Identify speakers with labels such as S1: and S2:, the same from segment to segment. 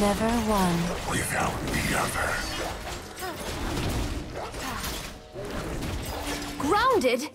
S1: Never one.
S2: without the other.
S1: Grounded?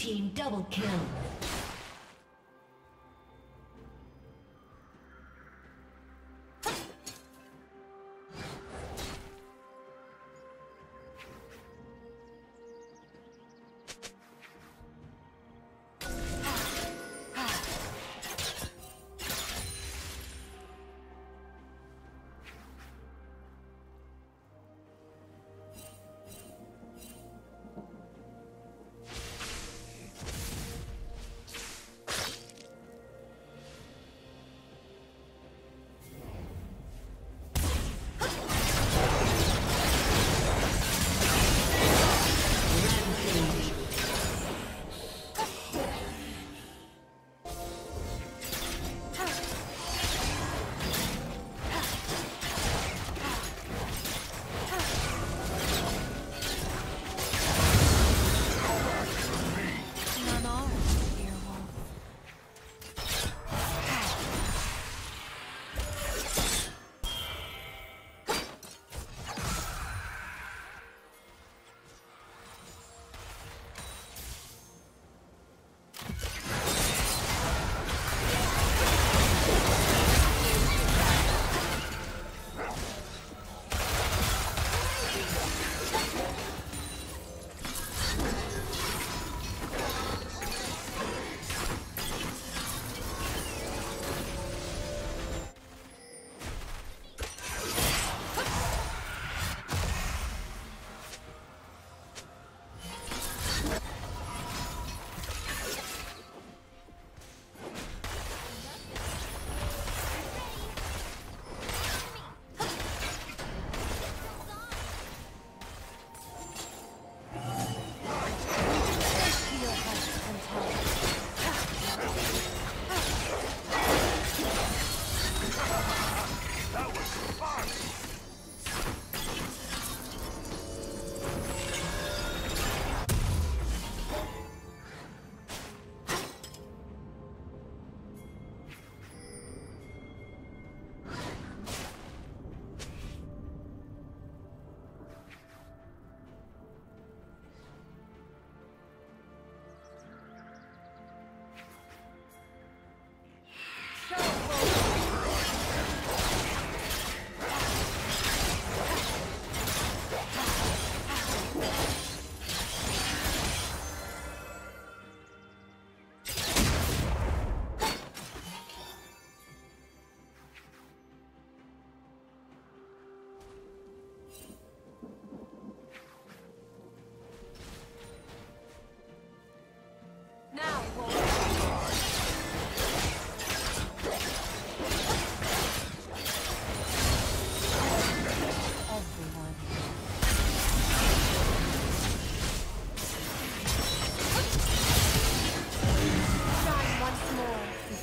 S1: Team double kill.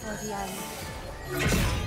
S3: for the end.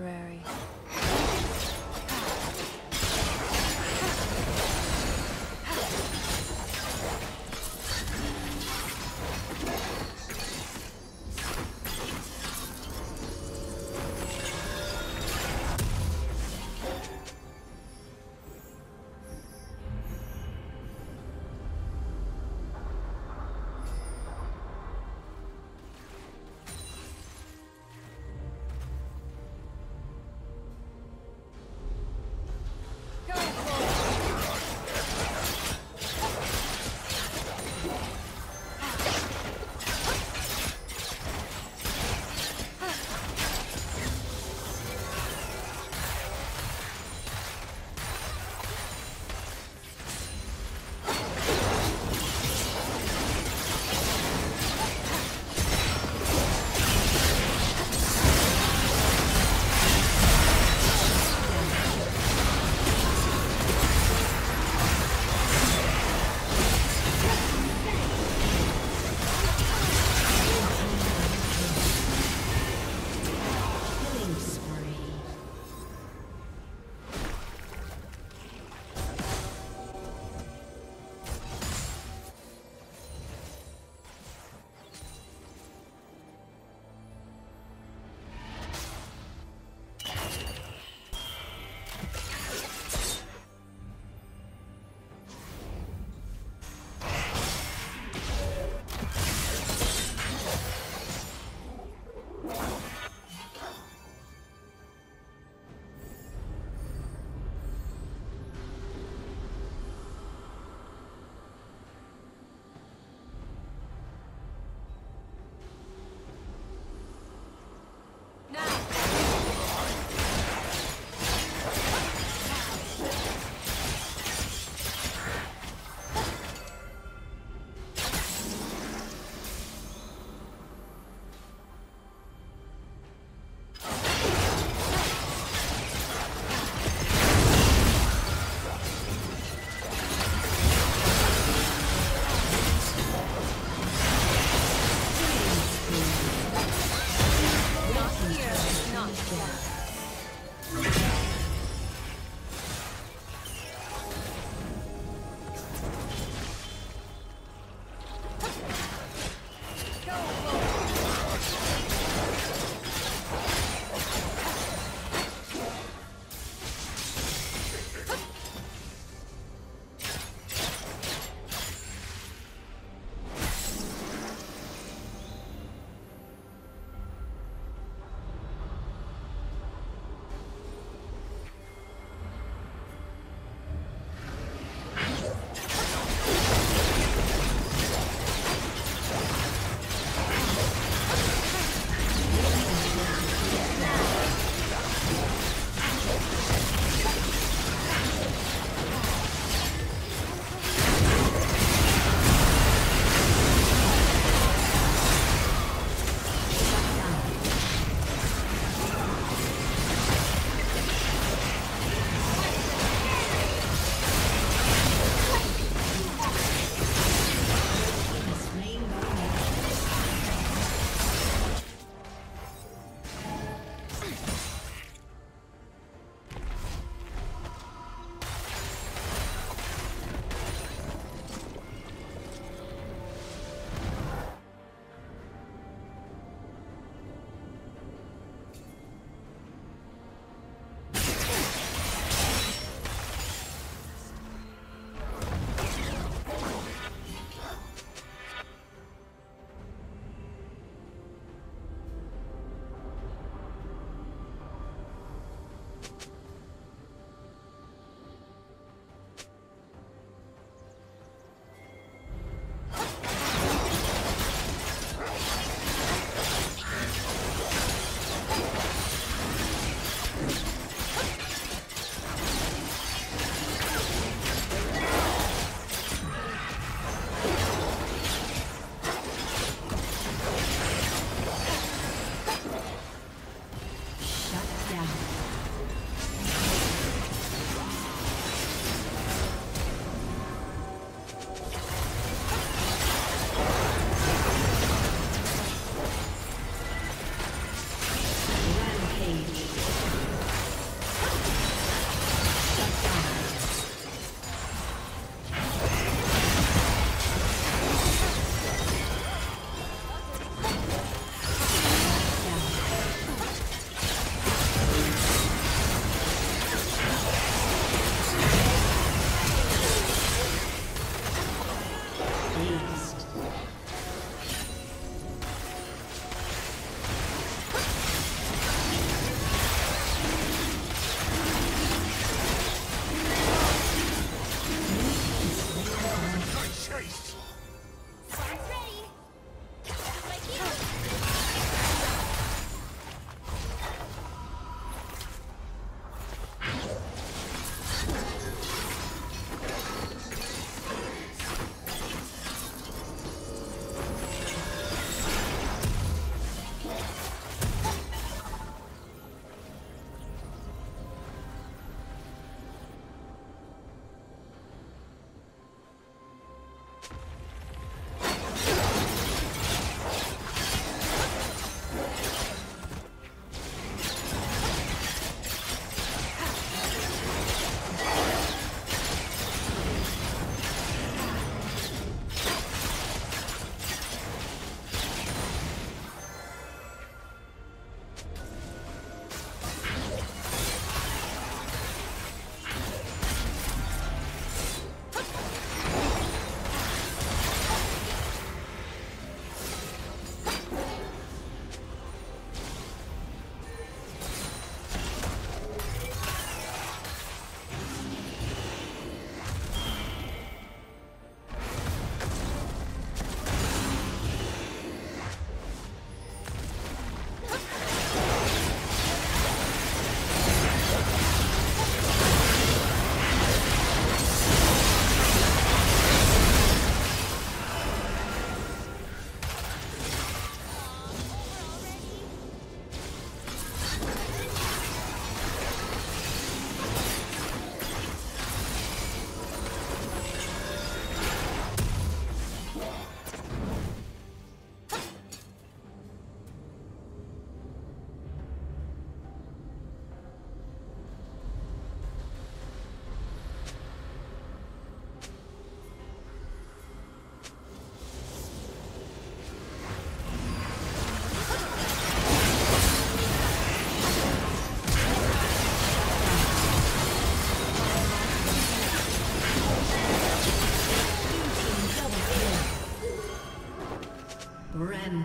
S1: Temporary.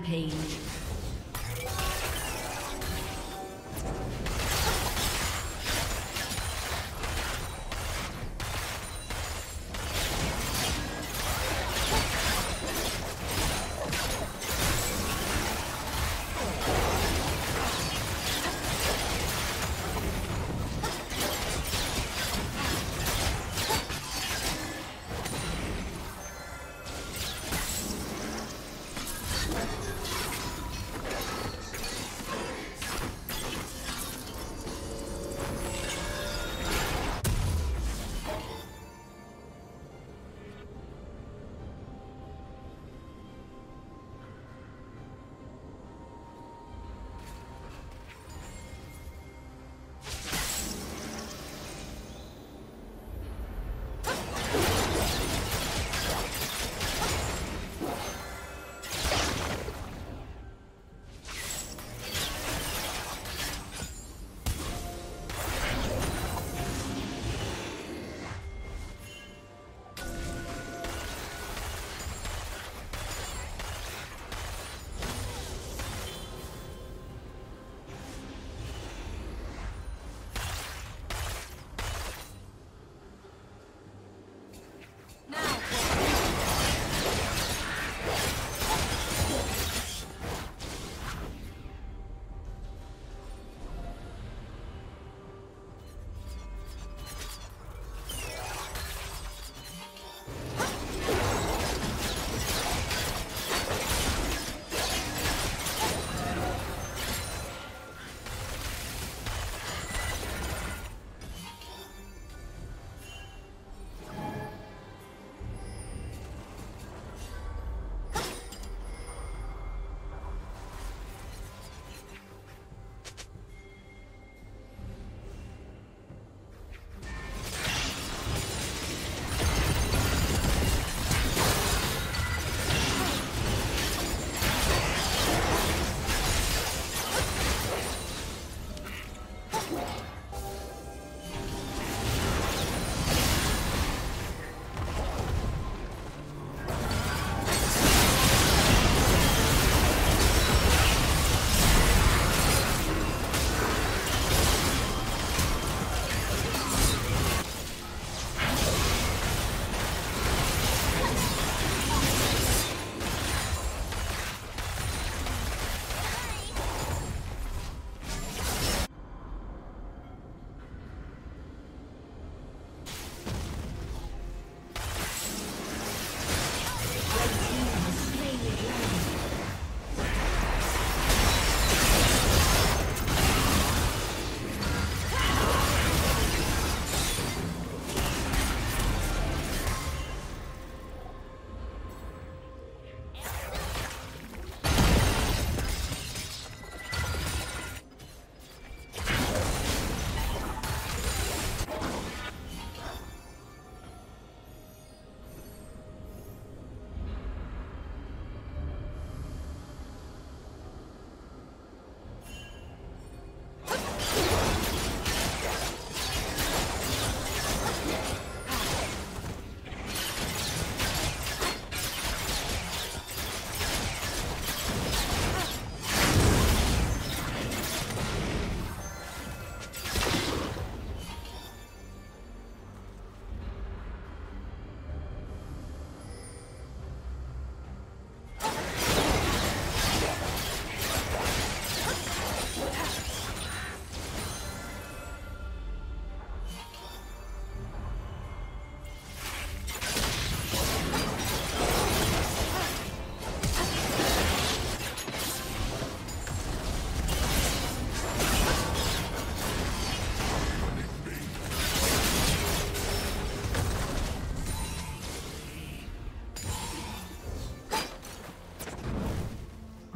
S3: Rampage.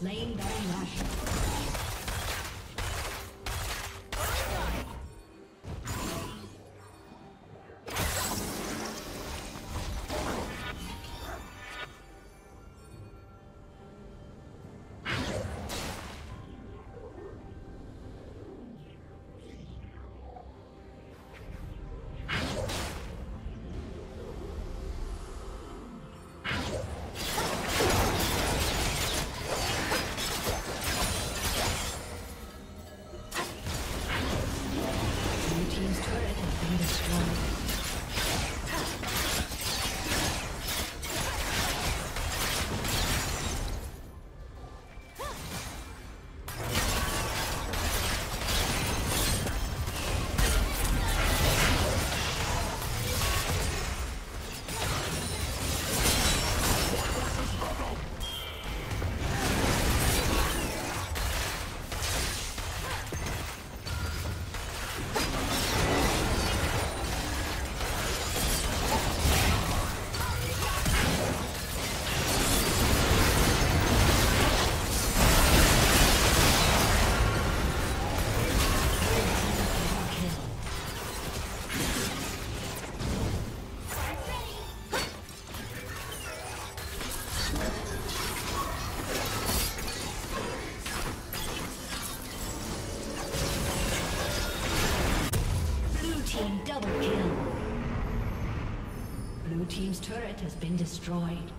S3: slain by Blue destroyed.